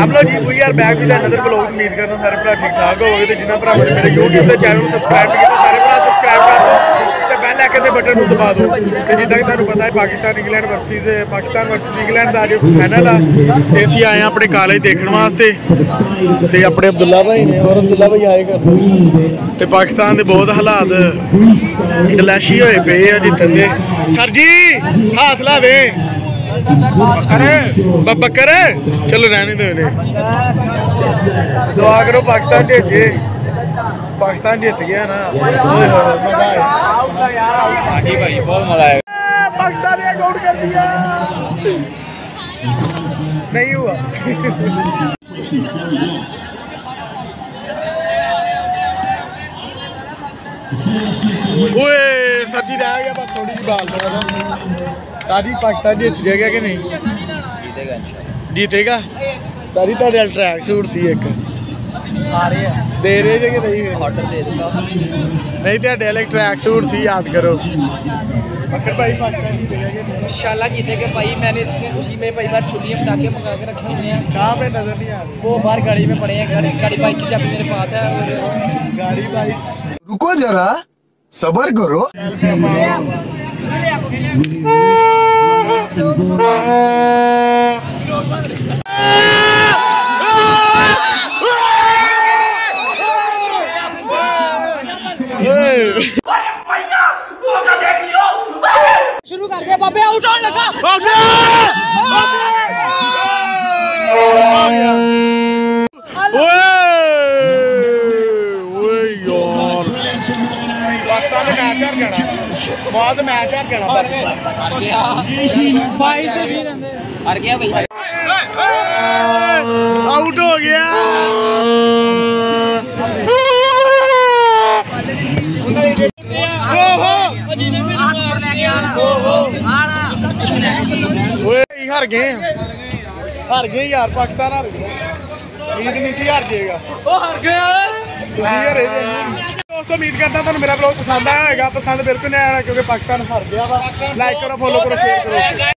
ਹਮਲੋ ਜੀ we are back with another blog ਉਮੀਦ ਕਰਦਾ ਸਾਰੇ ਭਰਾ ਠੀਕ ਠਾਕ ਹੋਵੋਗੇ ਤੇ ਜਿਨ੍ਹਾਂ ਭਰਾ ਮੇਰੇ YouTube ਤੇ ਚੈਨਲ ਨੂੰ ਸਬਸਕ੍ਰਾਈਬ ਕੀਤਾ ਸਾਰੇ ਭਰਾ ਸਬਸਕ੍ਰਾਈਬ ਕਰ ਦਿਓ ਤੇ ਬੈਲ ਆਈਕਨ ਦੇ ਬਟਨ ਨੂੰ ਦਬਾ ਦਿਓ। ਤੇ ਜਿੱਦਾਂ ਕਿ ਤੁਹਾਨੂੰ ਪਤਾ ਹੈ, Pakistan England versus Pakistan versus England ਦਾ ਅੱਜ ਫਾਈਨਲ ਆ। ਤੇ ਅਸੀਂ ਆਏ ਆ ਆਪਣੇ ਕਾਲਜ ਦੇਖਣ ਵਾਸਤੇ। ਤੇ ਆਪਣੇ ਅਬਦੁੱਲਾ ਭਾਈ ਨੇ ਔਰ ਅਬਦੁੱਲਾ ਭਾਈ ਆਏ ਕਰਦੇ ਤੇ। ਪਾਕਿਸਤਾਨ ਦੇ ਬਹੁਤ ਹਾਲਾਤ ਗਲੈਸ਼ੀ ਹੋਏ ਪਏ ਆ ਜਿੱਥੇ ਸਰ ਜੀ, ਹੱਥ ਦੇ। अरे करे चलो रहने दो दुआ करो तो पाकिस्तान जीत गए पाकिस्तान जीत गया ना तो भाई बहुत मज़ा आया पाकिस्तान एक आउट कर दिया। नहीं हुआ। ओए रह गया बस थोड़ी सी बाल सारी पाकिस्तान जीत जाएगा कि नहीं जीतेगा इंशाल्लाह जीतेगा ਸਾਰੀ ਤੁਹਾਡੇ ਵਾਲ ਟਰੈਕ ਸੂਟ ਸੀ ਇੱਕ आ रही है ਦੇ ਰਹੇ ਜੇ ਕਿ ਨਹੀਂ ਫਿਰ? ऑर्डर दे दूंगा ਨਹੀਂ ਤੁਹਾਡੇ ਵਾਲੇ ਟਰੈਕ ਸੂਟ ਸੀ ਯਾਦ ਕਰੋ ਬੱਕਰ ਭਾਈ ਪਾਕਿਸਤਾਨ जीतेगा कि नहीं इंशाल्लाह जीतेगा भाई मैंने इसकी खुशी में भाई बार छुट्टियां पटाखे मंगा के रखे हुए हैं कहाँ पे नजर नहीं आ रही वो बाहर गाड़ी में पड़े हैं गाड़ी गाड़ी बाइक की चाबी मेरे पास है और गाड़ी भाई रुको जरा सबर करो शुरू कर दिया बाबे आउट लगा। ਪਾਕਿਸਤਾਨ ਦੇ ਮੈਚ ਹਾਰ ਜਾਣਾ ਬਾਅਦ ਮੈਚ ਹਾਰ ਜਾਣਾ हार गया फाइव से भी रहते हार गया भाई ਆਊਟ ਹੋ ਗਿਆ ਓਏ ਅਸੀਂ ਹਾਰ ਗਏ ਆ। ਹਾਰ ਗਏ ਯਾਰ ਪਾਕਿਸਤਾਨ ਹਾਰ ਗਿਆ ਉਮੀਦ ਨਹੀਂ ਸੀ ਹਾਰ ਜਾਏਗਾ ਉਹ ਹਾਰ ਗਿਆ ਤੁਸੀਂ ਹਾਰੇ ਜੇ ਦੋਸਤੋ ਉਮੀਦ ਕਰਦਾ ਤੁਹਾਨੂੰ ਮੇਰਾ ਬਲੌਗ ਪਸੰਦ ਆਇਆ ਹੋਵੇਗਾ ਪਸੰਦ ਬਿਲਕੁਲ ਨਹੀਂ ਆਇਆ ਕਿਉਂਕਿ ਪਾਕਿਸਤਾਨ ਹਾਰ ਗਿਆ ਵਾ। ਲਾਈਕ ਕਰੋ ਫੋਲੋ ਕਰੋ ਸ਼ੇਅਰ ਕਰੋ।